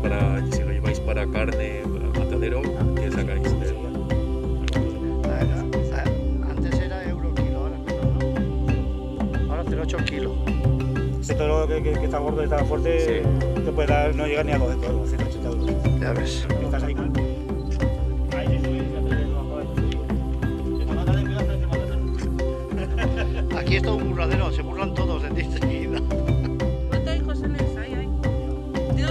para, si lo lleváis para carne, para matadero, ¿qué sacáis? De, Antes era euro kilo, ahora menos, ¿no? Ahora 0,8 kilos. Si todo lo que, que- que está gordo y está fuerte, te puede dar, no llega ni a 2 euros, 180 euros. Ya ves. Estás ahí. De de- Aquí es todo un burradero, se burlan todos de ti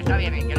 está bien.